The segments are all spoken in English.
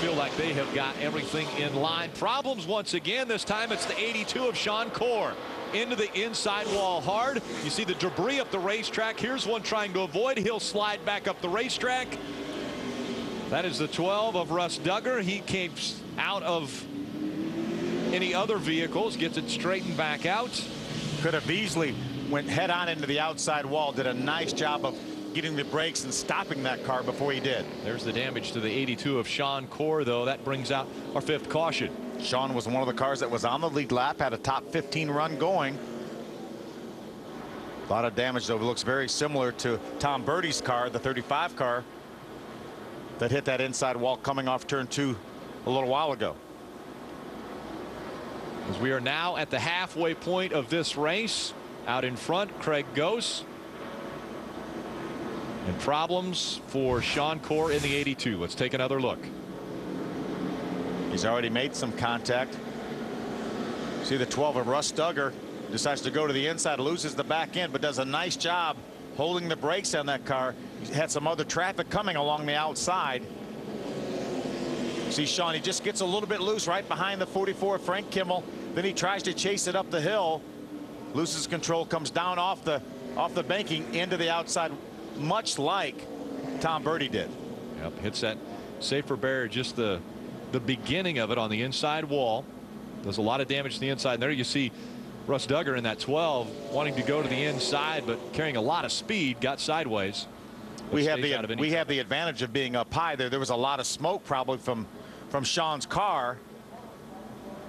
feel like they have got everything in line. Problems once again. This time it's the 82 of Sean Corr. into the inside wall hard. You see the debris up the racetrack. Here's one trying to avoid. He'll slide back up the racetrack. That is the 12 of Russ Dugger. He came out of any other vehicles, gets it straightened back out. Could have easily went head on into the outside wall. Did a nice job of getting the brakes and stopping that car before he did. There's the damage to the 82 of Sean Corr, though. That brings out our fifth caution. Sean was one of the cars that was on the lead lap, had a top 15 run going. A lot of damage, though. It looks very similar to Tom Berte's car, the 35 car that hit that inside wall coming off turn two a little while ago. As we are now at the halfway point of this race. Out in front, Craig Goess. And problems for Sean Corr in the 82. Let's take another look. He's already made some contact. See the 12 of Russ Dugger decides to go to the inside, loses the back end, but does a nice job holding the brakes on that car. He had some other traffic coming along the outside. See Sean, he just gets a little bit loose right behind the 44 Frank Kimmel. Then he tries to chase it up the hill. Loses control, comes down off the off the banking into the outside, much like Tom Berte did. Yep, hits that safer barrier just the the beginning of it on the inside wall. Does a lot of damage to the inside. And there you see Russ Dugger in that 12 wanting to go to the inside but carrying a lot of speed got sideways. We have the we have the advantage of being up high there. There was a lot of smoke probably from from Sean's car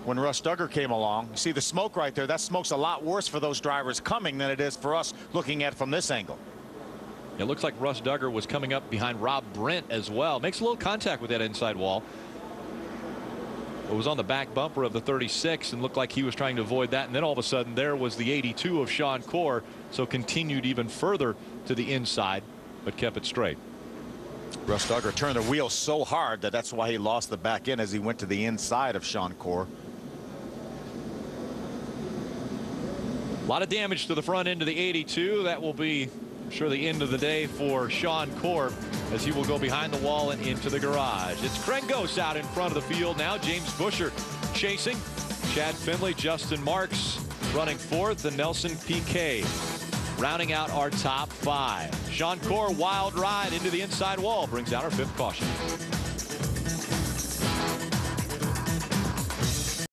when Russ Dugger came along. You see the smoke right there. That smoke's a lot worse for those drivers coming than it is for us looking at from this angle. It looks like Russ Dugger was coming up behind Rob Brent as well. Makes a little contact with that inside wall. It was on the back bumper of the 36 and looked like he was trying to avoid that. And then all of a sudden there was the 82 of Sean Corr. So continued even further to the inside, but kept it straight. Russ Dugger turned the wheel so hard that that's why he lost the back end as he went to the inside of Sean Corr. A lot of damage to the front end of the 82. That will be I'm sure the end of the day for Sean Corr as he will go behind the wall and into the garage. It's Craig out in front of the field now. James Buescher chasing. Chad Finley, Justin Marks running fourth, and Nelson Piquet rounding out our top five. Sean Corr wild ride into the inside wall brings out our fifth caution.